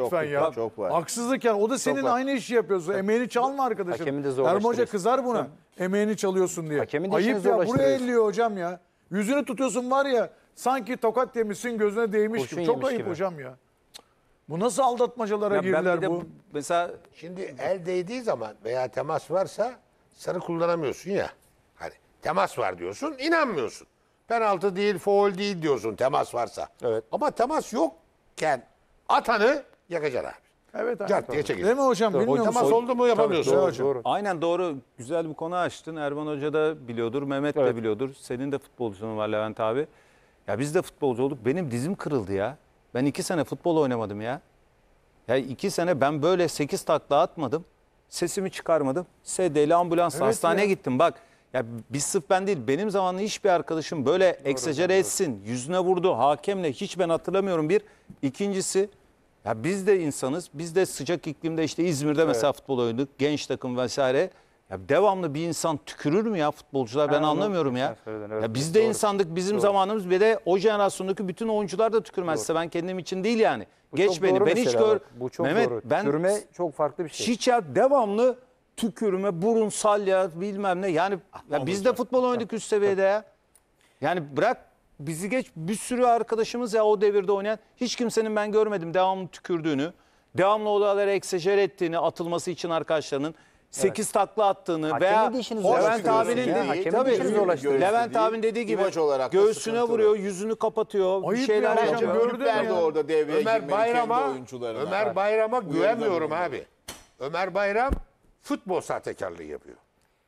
lütfen çok ya. var, çok var. Haksızlık yani. O da senin var. aynı işi yapıyorsun. Emeğini çalma arkadaşım. Hakemi de Erman Hoca zorlaştırıyorsun. kızar buna. Emeğini çalıyorsun diye. Hakemin de Ayıp ya. Buraya zorlaştırıyorsun. elliyor hocam ya. Yüzünü tutuyorsun var ya. Sanki tokat yemişsin gözüne değmiş Kurşun gibi. Çok ayıp gibi. hocam ya. Bu nasıl aldatmacalara Ya ben girdiler bu? mesela Şimdi el değdiği zaman veya temas varsa sarı kullanamıyorsun ya. Hani temas var diyorsun, inanmıyorsun. Penaltı değil, foul değil diyorsun temas varsa. Evet. Ama temas yokken atanı yakacaksın abi. Evet abi. Cart diye çekilir. Değil mi hocam? Bilmiyor Temas musun? oldu mu yapamıyorsun. Tabii, Doğru, doğru. aynen doğru güzel bir konu açtın. Erman Hoca da biliyordur, Mehmet de Evet. biliyordur. Senin de futbolcun var Levent abi. Ya biz de futbolcu olduk. Benim dizim kırıldı ya. Ben iki sene futbol oynamadım ya. Ya iki sene ben böyle sekiz takla atmadım. Sesimi çıkarmadım. SD'li ambulansla Evet hastaneye ya. gittim. Bak ya biz sırf ben değil benim zamanımda hiçbir arkadaşım böyle eksecere etsin. Yüzüne vurdu hakemle hiç ben hatırlamıyorum bir. İkincisi ya biz de insanız. Biz de sıcak iklimde işte İzmir'de mesela futbol oynadık. Genç takım vesaire. Ya devamlı bir insan tükürür mü ya futbolcular ben Ha, anlamıyorum ya. söyledin, evet. ya biz de Doğru. insandık bizim zamanımız bir de o jenerasyondaki bütün oyuncular da tükürmezse ben kendim için değil yani. Bu Geç beni. doğru Ben hiç gör. Bu çok Mehmet doğru. ben Tükürme çok farklı bir şey. hiç ya devamlı tükürme, burun salya bilmem ne. Yani ya biz de futbol oynadık üst seviyede ya. Yani bırak bizi geç bir sürü arkadaşımız ya o devirde oynayan hiç kimsenin ben görmedim devamlı tükürdüğünü. Devamlı olaylara eksejer ettiğini atılması için arkadaşlarının 8 takla attığını Hakemin veya de işini Levent abinin ya. dediği Hakemin de tabii işini zorlaştırıyorsun. Levent abinin dediği gibi olarak da göğsüne sıkıntılı. vuruyor, yüzünü kapatıyor, bir Ayıp şeyler ya hocam, yapıyor. gördün Kulüpler de ya. orada devreye Ömer girmeli kendi Bayram'a oyuncularına. Ömer Bayram'a güvenmiyorum abi. Ömer Bayram futbol sahtekarlığı yapıyor.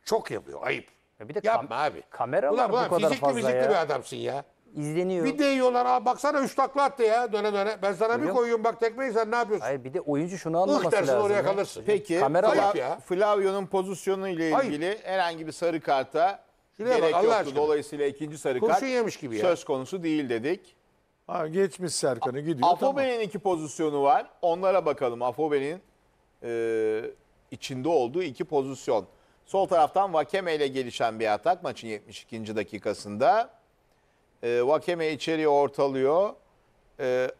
Çok yapıyor. Ayıp. Ya bir de Yapma kam- abi. kamera ulan, var bu ulan kadar fizikli fazla fizikli ya. bir adamsın ya. İzleniyor. Bir değiyorlar abi baksana üç takla attı ya döne döne. Ben sana bir Hocam- koyuyorum bak tekmeyi sen ne yapıyorsun? Hayır bir de oyuncu şunu Ih anlaması dersin lazım. oraya ya. kalırsın. Peki Kamera Fla- var ya. Flavio'nun pozisyonu ile Ayıp. ilgili herhangi bir sarı karta Şuraya bak, gerek Allah yoktu. aşkına. Dolayısıyla ikinci sarı Kurşun kart yemiş gibi ya. söz konusu değil dedik. Ha, geçmiş Serkan'ı gidiyor. tamam. Afobe'nin iki pozisyonu var. Onlara bakalım. Afobe'nin e, içinde olduğu iki pozisyon. Sol taraftan Vakeme ile gelişen bir atak maçın 72. dakikasında. E, Vakeme içeriye ortalıyor. E,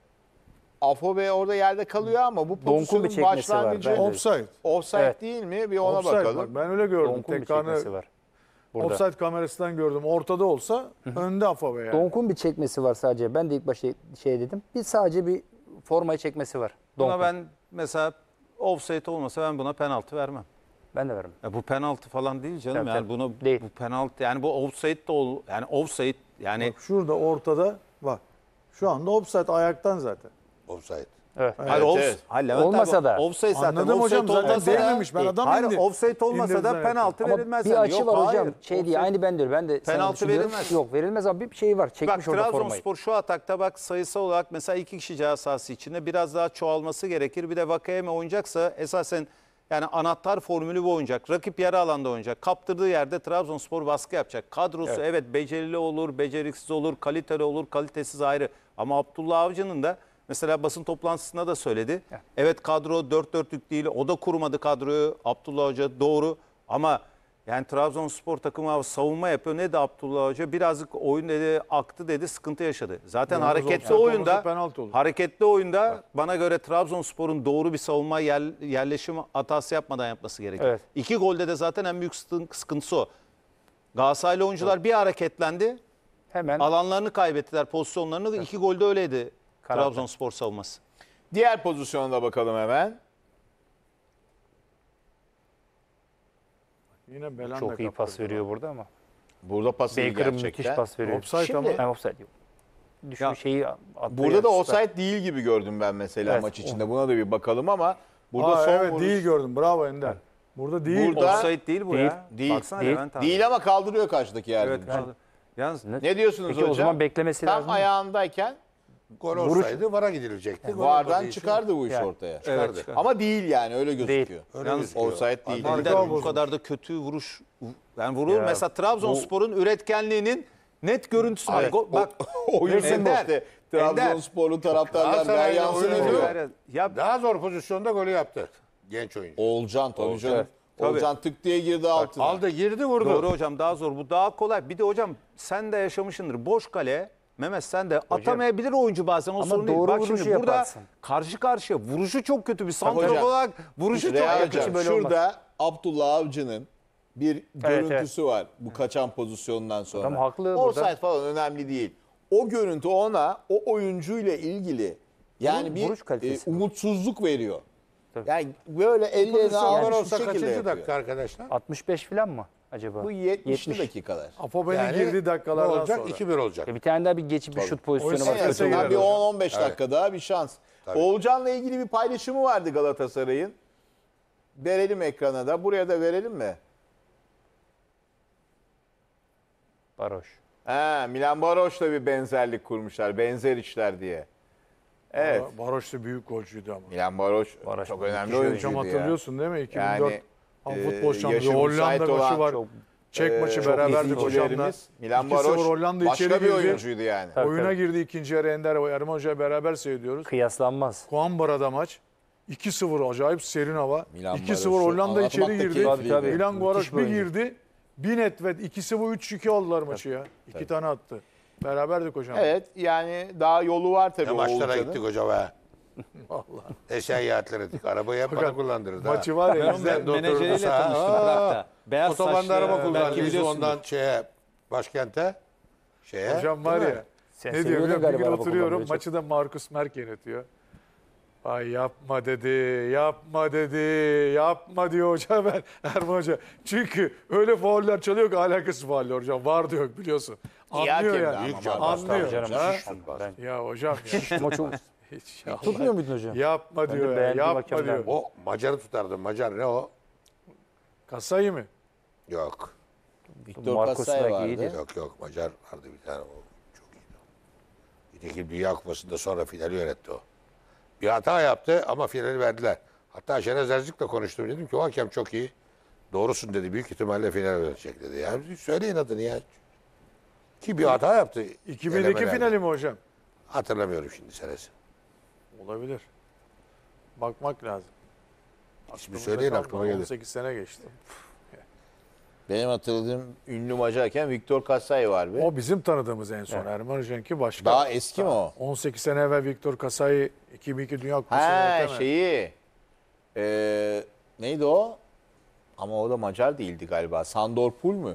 Afobe orada yerde kalıyor ama bu Donk'un bir pozisyonun çekmesi var, başlangıcı bence. Offside. offside Evet. değil mi? Bir ona Offside bakalım. bak, ben öyle gördüm. Donk'un bir Tekrarını çekmesi var. Burada. offside kamerasından gördüm. Ortada olsa önde Afobe yani. Donk'un bir çekmesi var sadece. Ben de ilk başta şey dedim. Bir sadece bir formayı çekmesi var. Buna Donk'un. ben mesela offside olmasa ben buna penaltı vermem. ben de veririm. Ya bu penaltı falan değil canım. Tabii, yani tabii. buna Değil. bu penaltı yani bu offside de ol yani offside yani Bak şurada ortada bak. Şu anda offside ayaktan zaten. Offside. Evet. Hayır, off, evet. hayır, Levent Olmasa abi, da. Offside zaten. Anladım offside hocam, zaten değmemiş. Ben adam Hayır indi- offside olmasa indirdi da penaltı Ama verilmez. bir yani. açı Yok, var hocam. hayır, Şey değil offside- aynı ben diyorum. Ben de Penaltı verilmez. Yok verilmez ama bir şey var. Bak Çekmiş orada formayı. Trabzonspor şu atakta bak sayısal olarak mesela iki kişi ceza sahası içinde biraz daha çoğalması gerekir. Bir de Vakayeme oynayacaksa esasen yani anahtar formülü bu oynayacak. Rakip yarı alanda oynayacak. Kaptırdığı yerde Trabzonspor baskı yapacak. Kadrosu evet, becerili olur, beceriksiz olur, kaliteli olur, kalitesiz ayrı. Ama Abdullah Avcı'nın da mesela basın toplantısında da söyledi. Evet kadro dört dörtlük değil. O da kurmadı kadroyu. Abdullah Hoca doğru. Ama yani Trabzonspor takımı savunma yapıyor. Ne de Abdullah Hoca birazcık oyun dedi aktı dedi sıkıntı yaşadı. Zaten Yalnız hareketli olmasa oyunda penaltı olur. hareketli oyunda bana göre Trabzonspor'un doğru bir savunma yer- yerleşim hatası yapmadan yapması gerekiyor. Evet. İki golde de zaten en büyük sıkın- sıkıntısı o. Galatasaraylı oyuncular bir hareketlendi. Hemen Alanlarını kaybettiler pozisyonlarını. iki golde öyleydi Kararlı. Trabzonspor savunması. Diğer pozisyona da bakalım hemen. Yine Belanda çok iyi pas veriyor burada ama. Burada pas iyi Baker'ın gerçekten. müthiş pas veriyor. Offside Şimdi- ama. Hem offside yok. Düşün Ya, şeyi attı Burada da süper. offside değil gibi gördüm ben mesela Evet, maç içinde. Buna da bir bakalım ama burada Aa, son evet vuruş değil gördüm. Bravo Ender. Burada değil. Burada- Offside değil bu Değil, ya. değil, Baksana değil, Levent abi. değil ama kaldırıyor karşıdaki yerde. Evet, kaldı. Yalnız Ne diyorsunuz Peki hocam? o zaman beklemesi Tam lazım. ayağındayken Gol olsaydı VAR'a gidilecekti. Gol vardan için- çıkardı bu iş Yani. ortaya. Evet, çıkar. Ama değil yani öyle gözüküyor. Öyle Yalnız gözüküyor. offside değil. Bu kadar da kötü vuruş yani vurur. Ya, Mesela Trabzonspor'un üretkenliğinin net görüntüsü var. Evet, Go- bak Oyun Ender, işte. Trabzonspor'un taraftarlar Galatasaray'la Beryansın oyun ediyor. ya Daha zor pozisyonda golü yaptı. Genç oyuncu. Oğulcan tabii canım. Tabii. Oğulcan tık diye girdi altına. Aldı girdi vurdu. doğru hocam daha zor. Bu daha kolay. Bir de hocam sen de yaşamışsındır. Boş kale Mehmet sen de atamayabilir oyuncu bazen o sorun değil. Bak vuruşu şimdi burada yaparsın. karşı karşıya vuruşu çok kötü bir santrafor hocam, olarak vuruşu çok Real kötü. Hocam, böyle olmaz. şurada Abdullah Avcı'nın bir görüntüsü var bu kaçan pozisyondan sonra. Adam haklı burada. Offside falan önemli değil. O görüntü ona o oyuncuyla ilgili yani bir e, umutsuzluk veriyor. Tabii. Yani böyle ellerine almış olsa bir şekilde kaçıncı yapıyor. dakika arkadaşlar? 65 falan mı acaba? Bu 70'li dakikalar. Afobe'nin Yani girdiği ne dakikalardan olacak? sonra. 2-1 olacak. Ya bir tane daha bir geçip bir şut pozisyonu Oysa var. En azından girer bir hocam. 10-15 dakika daha bir şans. Oğulcan'la ilgili bir paylaşımı vardı Galatasaray'ın. Verelim ekrana da. Buraya da verelim mi? Baroş. Ha, Milan Baroş'la bir benzerlik kurmuşlar. Benzer işler diye. Evet. Baroş da büyük golcüydü ama. Milan Baroş, Baroş çok önemli oyuncu. oyuncuydu Hocam ya. hatırlıyorsun değil mi? 2004 Yani, futbol yaşı şampiyonu. Hollanda olan maçı var. çok, Çek Ee, maçı çok beraberdik hocamla. Milan 2-0 Baroş Hollanda başka içeri bir girdi. oyuncuydu yani. Tabii, Oyuna tabii. girdi ikinci yarı Ender ve Erman Hoca'ya beraber seyrediyoruz. Kıyaslanmaz. Kuambara'da maç. 2-0 acayip serin hava. Milan 2-0 Baroş'u Hollanda içeri girdi. Tabii, tabii. Milan Baroş bir girdi. Bir net ve 2-0 3-2 aldılar maçı ya. İki tane attı. Beraberdik hocam. Evet yani daha yolu var tabii Ne maçlara gittik hocam ha. Vallahi. Ne seyahatler ettik. Arabayı hep bana kullandırırız ha. Maçı var ya. Bizden de Menajeriyle tanıştım Prag'da. Beyaz Otobanda saçlı, araba belki kullandık. Biz ondan şeye, başkente. Şeye. Hocam var ya. Sen ne diyor? Bir gün oturuyorum. Maçı da Marcus Merk yönetiyor. Ay yapma dedi, yapma dedi, yapma diyor hocam ben Erman Hoca. Çünkü öyle fauller çalıyor ki alakası fauller hocam. Var diyor biliyorsun. Anlıyor yani. Anlıyor. Ben Ya hocam ya. maçı Ya tutmuyor muydun hocam? Yapma diyor ya, yapma hakemler. diyor. O Macar'ı tutardı. Macar ne o? Kasayı mı? Yok. Victor Marcus Kasay Merk vardı. iyiydi. Yok yok. Macar vardı bir tane. O çok iyiydi. Nitekim Dünya Kupası'nda sonra finali yönetti o. Bir hata yaptı ama finali verdiler. Hatta Şenez Erzik'le konuştum. Dedim ki o hakem çok iyi. Doğrusun dedi. Büyük ihtimalle final yönetecek dedi. Ya söyleyin adını ya. Ki bir hata yaptı. 2002 elemelerde. finali mi hocam? Hatırlamıyorum şimdi senesi. Olabilir. Bakmak lazım. İsmi söyleyin aklıma gelir. 18 sene geçti. Benim hatırladığım ünlü Macarken Victor Kasay var be. O bizim tanıdığımız en son. Erman Hoca'nınki başka. Daha eski mi o? 18 sene evvel Viktor Kasay 2002 Dünya Kupası'nı Ha şeyi. Ee, neydi o? Ama o da Macar değildi galiba. Sandor Pul mü?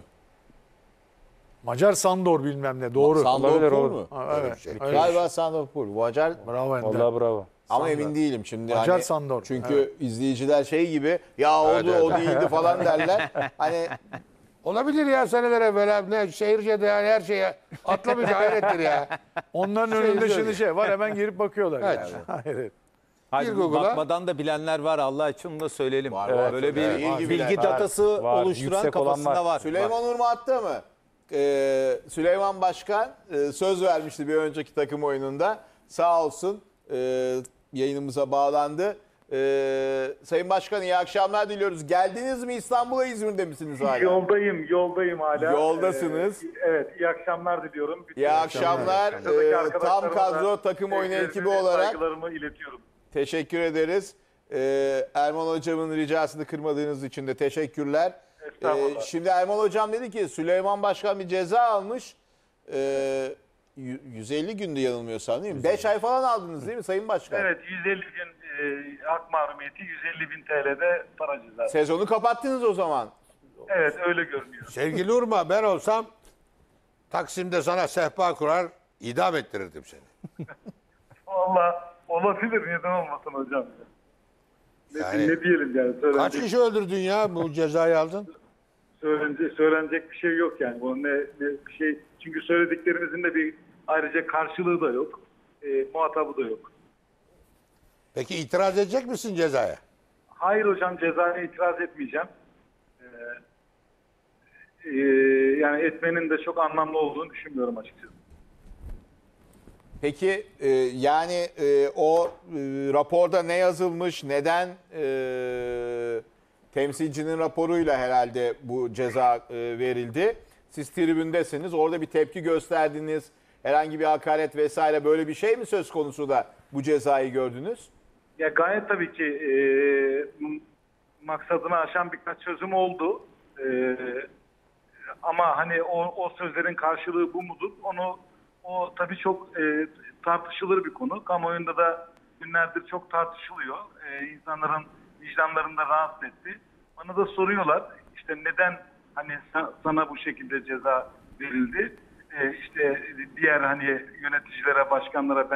Macar Sandor bilmem ne. Doğru. Sandor Olabilir, Pul olur. mu? Ha, Öyle evet. şey. Öyle. Galiba Sandor Pul. Macar Bravo Ender. Vallahi bravo. ama Sandor. emin değilim şimdi. Macar hani, Sandor. Çünkü Evet. izleyiciler şey gibi ya oldu Evet, evet. o değildi falan derler. Hani Olabilir ya seneler evvel abi. Ne, şehirce de yani her şeye atlamış hayrettir ya. Onların Şey önünde izliyor şimdi ya. şey var hemen girip bakıyorlar. Evet. Yani. Hayret. Hayır, Google'a. bakmadan da bilenler var Allah için onu da söyleyelim. Var, var. Böyle bir Evet, var. bilgi Bilen. datası Var, oluşturan yüksek olan kafasında var. var. Süleyman Urma attı mı? Ee, Süleyman Başkan e, söz vermişti bir önceki takım oyununda. Sağ olsun e, yayınımıza bağlandı. E, Sayın Başkan iyi akşamlar diliyoruz. Geldiniz mi İstanbul'a İzmir'de misiniz hala? Yoldayım, yoldayım hala. Yoldasınız. Ee, evet, iyi akşamlar diliyorum. Bütün İyi akşamlar. Buradaki Ee, tam kadro takım oyunu ekibi olarak Saygılarımı iletiyorum. teşekkür ederiz. Ee, Erman Hocam'ın ricasını kırmadığınız için de teşekkürler. Estağfurullah. Ee, şimdi Erman Hocam dedi ki Süleyman Başkan bir ceza almış. Ee, y- 150 gündü yanılmıyorsam değil mi? 5 ay falan aldınız değil mi Sayın Başkan? Evet, 150 gün e, hak mahrumiyeti, 150 bin TL'de para cezası. Sezonu kapattınız o zaman. Evet, öyle görünüyor. Sevgili Urma ben olsam Taksim'de sana sehpa kurar idam ettirirdim seni. Valla olabilir, neden olmasın hocam? Yani- ne diyelim yani, Kaç söylenecek, kişi öldürdün ya bu cezayı aldın? söylenecek, söylenecek bir şey yok yani. Bu ne, ne bir şey, çünkü söylediklerimizin de bir ayrıca karşılığı da yok. E, muhatabı da yok. Peki itiraz edecek misin cezaya? Hayır hocam cezaya itiraz etmeyeceğim. Ee, e, yani etmenin de çok anlamlı olduğunu düşünmüyorum açıkçası. Peki e, yani e, o e, raporda ne yazılmış, neden e, temsilcinin raporuyla herhalde bu ceza e, verildi? Siz tribündesiniz, orada bir tepki gösterdiniz, herhangi bir hakaret vesaire böyle bir şey mi söz konusu da bu cezayı gördünüz? Ya gayet tabii ki e, maksadını aşan birkaç çözüm oldu. E, ama hani o, o sözlerin karşılığı bu mudur? Onu O tabii çok e, tartışılır bir konu. Kamuoyunda da günlerdir çok tartışılıyor. E, insanların vicdanlarında rahatsız etti. Bana da soruyorlar işte neden hani sa- sana bu şekilde ceza verildi? E, işte diğer hani yöneticilere, başkanlara ben